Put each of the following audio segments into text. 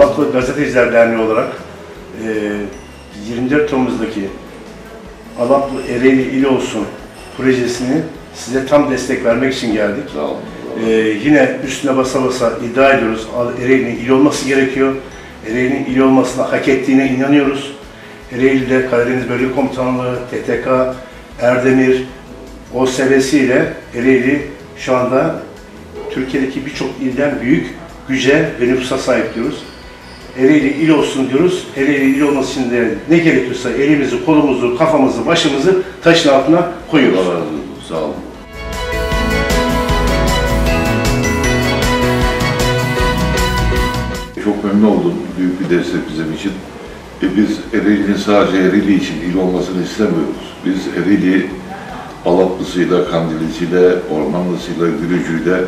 Alaplı Gazeteciler Derneği olarak e, 24 Temmuz'daki Alaplı Ereğli İl Olsun projesini size tam destek vermek için geldik. Sağ olun. Ee, yine üstüne basa basa iddia ediyoruz. Ereğli'nin il olması gerekiyor. Ereğli'nin il olmasını hak ettiğine inanıyoruz. Ereğli'de Karadeniz Bölge Komutanlığı, TTK, Erdemir, OSB'si ile Ereğli şu anda Türkiye'deki birçok ilden büyük güce ve nüfusa sahip diyoruz. Ereğli il olsun diyoruz. Ereğli il olması için de ne gerekiyorsa elimizi, kolumuzu, kafamızı, başımızı taşın altına koyuyoruz. Allah razı olsun. Sağ olun. Çok memnun oldum. Büyük bir destek bizim için. E biz Ereğli'nin sadece Ereğli için il olmasını istemiyoruz. Biz Ereğli Alaplısıyla, Kandilisiyle, Ormanlısıyla, Gülücü'yle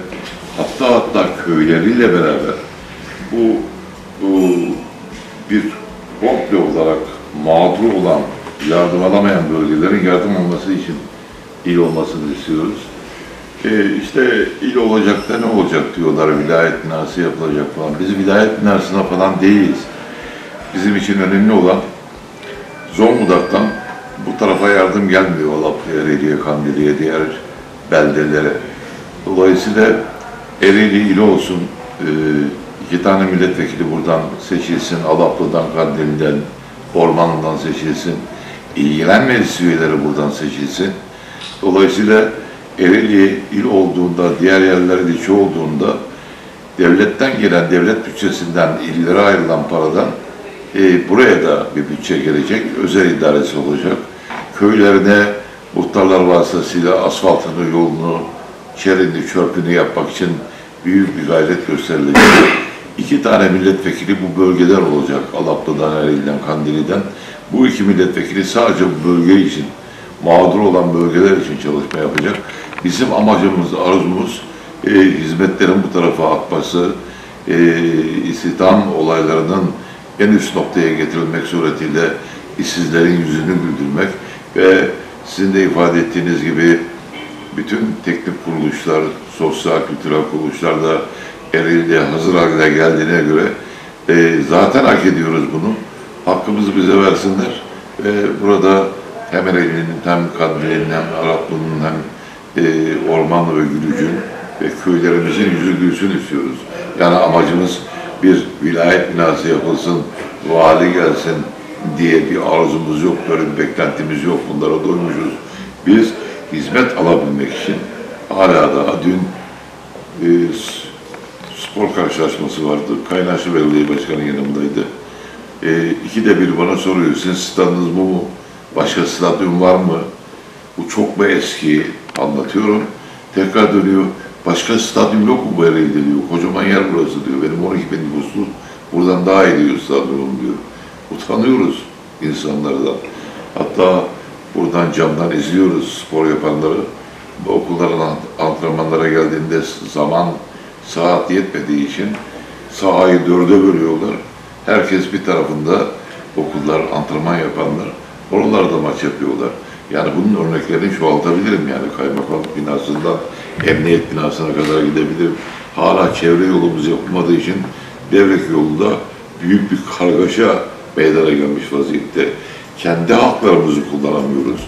hatta hatta köyleriyle beraber bu, bu bir komple olarak mağdur olan, yardım alamayan bölgelerin yardım olması için il olmasını istiyoruz. E işte il olacak da ne olacak diyorlar, vilayet binası yapılacak falan. Biz vilayet binasına falan değiliz. Bizim için önemli olan Zonguldak'tan bu tarafa yardım gelmiyor Alapya, Ereğli'ye, Kandili'ye, diğer beldelere. Dolayısıyla Ereğli il olsun, e, iki tane milletvekili buradan seçilsin, Alaplı'dan, Kandil'den, Ormanlı'dan seçilsin, ilgilen meclis üyeleri buradan seçilsin. Dolayısıyla Ereğli il olduğunda, diğer yerlerin içi olduğunda devletten gelen, devlet bütçesinden illere ayrılan paradan e, buraya da bir bütçe gelecek, özel idaresi olacak. Köylerine muhtarlar vasıtasıyla asfaltını, yolunu, çerini, çörpünü yapmak için büyük bir gayret gösterilecek. İki tane milletvekili bu bölgeler olacak. Alaplı'dan, Ereğli'den, Kandili'den. Bu iki milletvekili sadece bu bölge için, mağdur olan bölgeler için çalışma yapacak. Bizim amacımız, arzumuz e, hizmetlerin bu tarafa akması, e, istihdam olaylarının en üst noktaya getirilmek suretiyle işsizlerin yüzünü güldürmek ve sizin de ifade ettiğiniz gibi bütün teknik kuruluşlar, sosyal kültürel kuruluşlar da Ereğli'de hazır haline geldiğine göre e, zaten hak ediyoruz bunu. Hakkımızı bize versinler. Ve burada hem Ereğli'nin hem Kandil'in hem Araplı'nın hem e, Ormanlı ve Gülücün ve köylerimizin yüzü gülsün istiyoruz. Yani amacımız bir vilayet binası yapılsın, vali gelsin diye bir arzumuz yok, böyle bir beklentimiz yok. Bunlara doymuşuz. Biz hizmet alabilmek için hala daha dün e, spor karşılaşması vardı. Kaynaşlı Belediye Başkanı yanımdaydı. E, ikide bir bana soruyor, sizin stadınız bu mu? Başka stadyum var mı? Bu çok mu eski? Anlatıyorum. Tekrar dönüyor. Başka stadyum yok mu bu Ereğli'de diyor. Kocaman yer burası diyor. Benim 12 bin nüfuslu buradan daha iyi diyor stadyumum diyor. Utanıyoruz insanlardan. Hatta buradan camdan izliyoruz spor yapanları. Okulların ant- antrenmanlara geldiğinde zaman saat yetmediği için sahayı dörde bölüyorlar. Herkes bir tarafında okullar, antrenman yapanlar. Oralarda maç yapıyorlar. Yani bunun örneklerini çoğaltabilirim yani kaymakamlık binasından emniyet binasına kadar gidebilirim. Hala çevre yolumuz yapılmadığı için Devrek yolunda büyük bir kargaşa meydana gelmiş vaziyette. Kendi haklarımızı kullanamıyoruz.